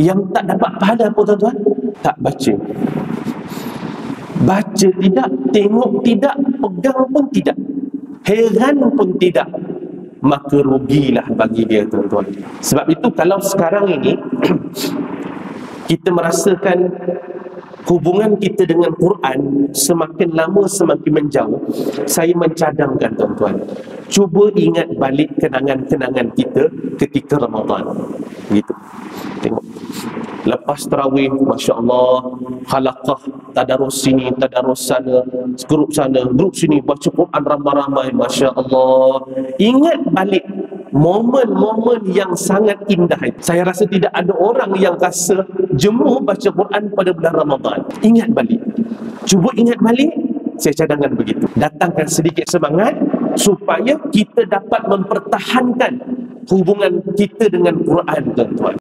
Yang tak dapat pahala apa tuan-tuan? Tak baca. Baca tidak, tengok tidak, pegang pun tidak. Heran pun tidak. Maka rugilah bagi dia tuan-tuan. Sebab itu kalau sekarang ini kita merasakan hubungan kita dengan Quran semakin lama semakin menjauh saya mencadangkan tuan-tuan cuba ingat balik kenangan-kenangan kita ketika Ramadan gitu lepas tarawih Masya Allah halakah tadarus sini tadarus sana grup sana grup sini baca Quran ramai-ramai Masya Allah ingat balik momen-momen yang sangat indah saya rasa tidak ada orang yang rasa jemu baca Quran pada bulan Ramadan. Ingat balik. Cuba ingat balik saya cadangkan begitu. Datangkan sedikit semangat supaya kita dapat mempertahankan hubungan kita dengan Quran tuan-tuan